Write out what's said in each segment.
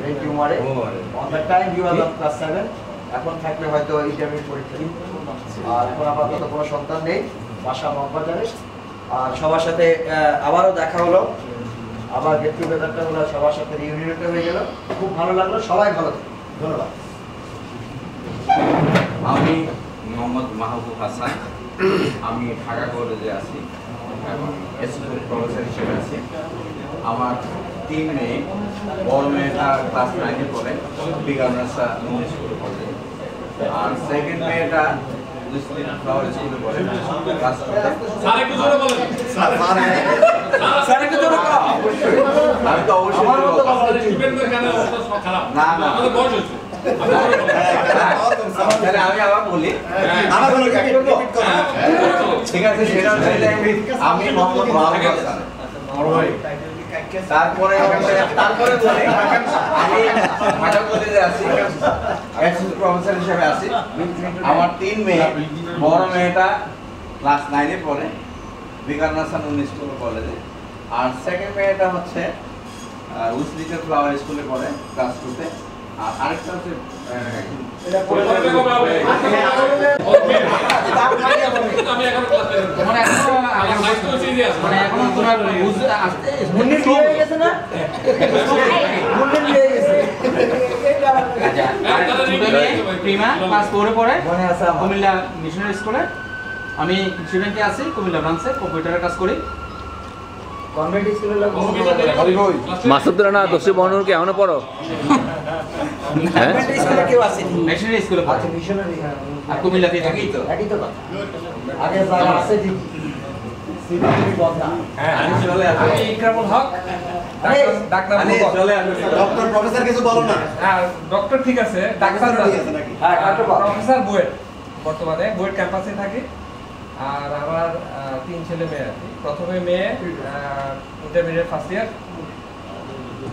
Brain টিউমারে on the time you are class seven এখন থাকলে হয়তো ইন্টারমিডিয়েট পরীক্ষা আর এখন আপাতত কোনো সন্তান নেই। বাসা মগবাজারে। আর সবার সাথে আবারও দেখা হলো। আবার গেট টুগেদারটা হলো সবার সাথে রিউনিয়নটা হয়ে গেল। খুব ভালো লাগল। সবাই ভালো ধন্যবাদ। আমি মোহাম্মদ মাহবুব হাসান। আমি ঢাকা কলেজে আছি। স্কুল প্রফেসর হিসেবে আছি। আমার তিন মেয়ে বড় মেয়েটা ক্লাস নাইনে পড়ে বিগারনাসা স্কুলে পড়ে। আর সেকেন্ড মেয়েটা ফ্লাওয়ার স্কুলে পড়ে ক্লাস। আমি তো অবশ্যই না, না। জোরে বলেন। তাহলে আমি আবার বলি। হ্যাঁ। ঠিক আছে সেটা আমি মোহাম্মদ মাহবুব হাসান তারপরে তারপরে বলি। আমি ঢাকা কলেজে আছি অ্যাসিস্ট্যান্ট প্রফেসর হিসেবে আছি। আমার তিন মেয়ে বড় মেয়েটা ক্লাস নাইনে পড়ে বিকারনাসান স্কুল কলেজে। আর সেকেন্ড মেয়েটা হচ্ছে উসলিতে ফ্লাওয়ার স্কুলে পড়ে ক্লাস টুতে আর আরেকটা হচ্ছে পরে আমি এখন ক্লাস টেনে মানে এখনও আমার সাহিত্য সিরিজ আছে মানে এখনও তোমার বুঝতে আসতে মুন্নির বিয়ে হয়ে গেছে না? মুন্নির হয়ে গেছে। আচ্ছা প্রিমা ক্লাস ফোরে পড়ে। মনে কুমিল্লা মিশনারি স্কুলে আমি কৃষি ব্যাংকে আছি কুমিল্লা ব্রাঞ্চে কম্পিউটারের কাজ করি। দোষী বর্ণন কি পড়ো? হ্যাঁ? পড়ে। আচ্ছা কুমিল্লাতে থাকি। তো। আগে আছে ডক্টর প্রফেসর কিছু বলো না। হ্যাঁ ডক্টর ঠিক আছে ডাক্তার হ্যাঁ প্রফেসর বুয়েট বর্তমানে বুয়েট ক্যাম্পাসে থাকি। আর আমার আহ, তিন ছেলে মেয়ে আর কি। প্রথমে মেয়ে ইন্টারমিডিয়েট ফার্স্ট ইয়ার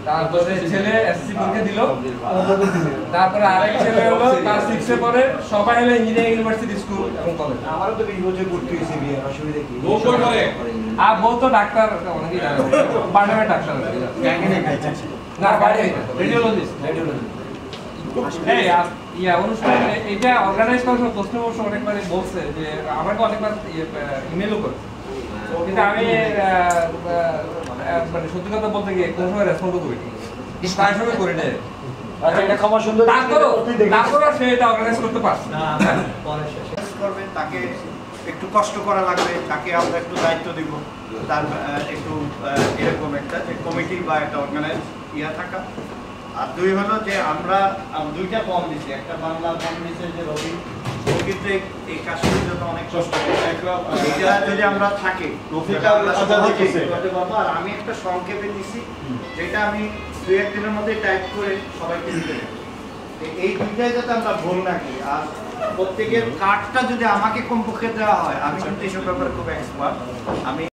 তারপরে ছেলে এসএসসি পরীক্ষা দিল তারপরে আরেক ছেলে হলো ক্লাস সিক্সে পড়ে। সবাই হলো ইঞ্জিনিয়ারিং ইউনিভার্সিটি স্কুল এবং কলেজ আমারও তো বিশ বছর ভর্তি হয়েছে বিয়ে অসুবিধা কি? করে? আর বউ তো ডাক্তার অনেকেই পার্লামেন্ট ডাক্তার না বাইরে রেডিওলজিস্ট রেডিওলজিস্ট ইয়া এটা অর্গানাইজ করার সময় প্রশ্ন অবশ্য অনেকবারই বলছে যে আমাকে অনেকবার ইমেলও করেছে। কিন্তু আমি মানে সত্যি কথা বলতে গিয়ে কোনো সময় রেসপন্ডও করি প্রায় সময় করি না আচ্ছা এটা ক্ষমা সুন্দর তারপরও তারপরও সে এটা অর্গানাইজ করতে পারছে না। তাকে একটু কষ্ট করা লাগবে তাকে আমরা একটু দায়িত্ব দিব। তার একটু এরকম একটা যে কমিটি বা একটা অর্গানাইজ ইয়া থাকা। আর দুই হলো যে আমরা দুইটা কম দিছি। একটা বাংলা কম দিছে যে রবি কিন্তু এই- এই জন্য অনেক কষ্ট এটা যদি আমরা থাকি রফিকা আমরা আজাদ সহজেই করছে। করতে পারব। আর আমি একটা সংক্ষেপে দিছি যেটা আমি দুই একদিনের মধ্যে টাইপ করে সবাইকে দিতে এই দুইটাই যাতে আমরা ভুল না করি আর প্রত্যেকের কার্ডটা যদি আমাকে কমপক্ষে দেওয়া হয় আমি কিন্তু এসব ব্যাপারে খুব এক্সপার্ট আমি